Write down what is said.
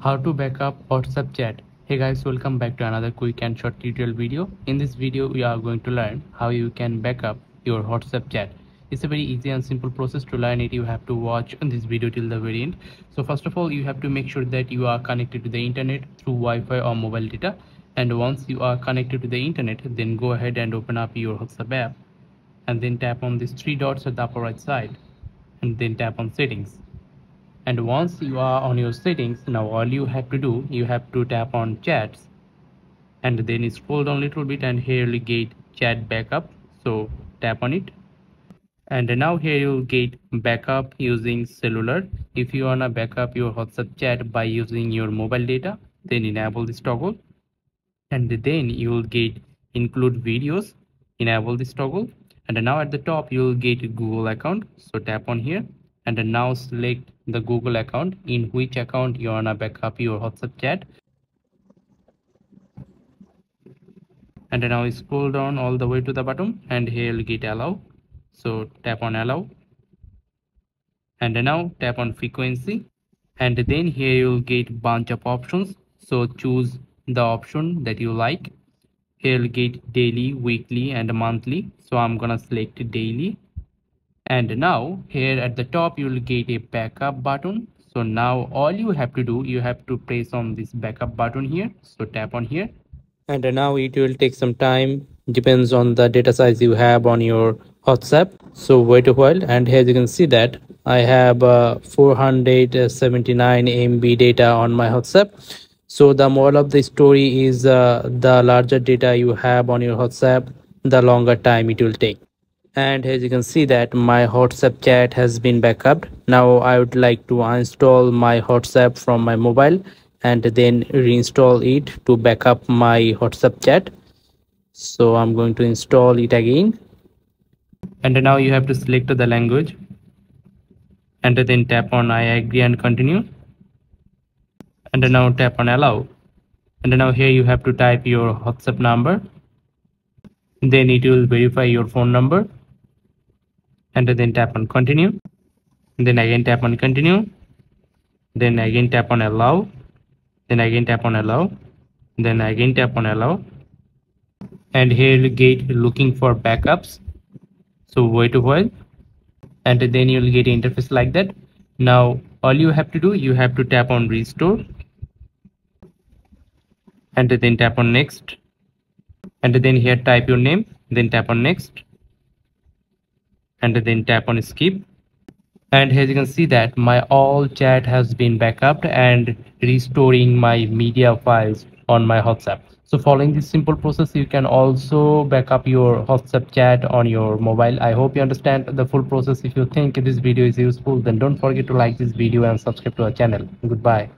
how to backup whatsapp chat. Hey guys welcome back to another quick and short tutorial video. In this video we are going to learn how you can backup your whatsapp chat. It's a very easy and simple process to learn it. You have to watch this video till the very end. So first of all you have to make sure that you are connected to the internet through wi-fi or mobile data. And once you are connected to the internet then go ahead and open up your whatsapp app. And then tap on these three dots at the upper right side. And then tap on settings and once you are on your settings now all you have to do you have to tap on chats. And then scroll down a little bit and here you get chat backup. So tap on it. And now here you'll get backup using cellular. If you wanna backup your whatsapp chat by using your mobile data then enable this toggle. And then you will get include videos enable this toggle. And now at the top you will get google account. So tap on here. And now select the Google account in which account you wanna backup your WhatsApp chat. And now scroll down all the way to the bottom and here get allow. So tap on allow. And now tap on frequency. And then here you'll get bunch of options. So choose the option that you like. Here you'll get daily weekly and monthly. So i'm gonna select daily and now here at the top you will get a backup button. So now all you have to do you have to press on this backup button here. So tap on here. And now it will take some time. Depends on the data size you have on your whatsapp. So wait a while. And here you can see that i have uh, 479 mb data on my whatsapp. So the moral of the story is uh, the larger data you have on your whatsapp the longer time it will take and as you can see that my whatsapp chat has been backup now i would like to uninstall my whatsapp from my mobile and then reinstall it to backup my whatsapp chat. So i'm going to install it again. And now you have to select the language and then tap on i agree and continue. And now tap on allow. And now here you have to type your whatsapp number. Then it will verify your phone number and then tap on continue. Then again tap on continue. Then again tap on allow. Then again tap on allow. Then again tap on allow. And here you get looking for backups. So wait a while. And then you'll get interface like that. Now all you have to do you have to tap on restore. And then tap on next. And then here type your name then tap on next and then tap on skip. And as you can see that my all chat has been backup and restoring my media files on my whatsapp. So following this simple process you can also backup your whatsapp chat on your mobile. I hope you understand the full process. If you think this video is useful then don't forget to like this video and subscribe to our channel. Goodbye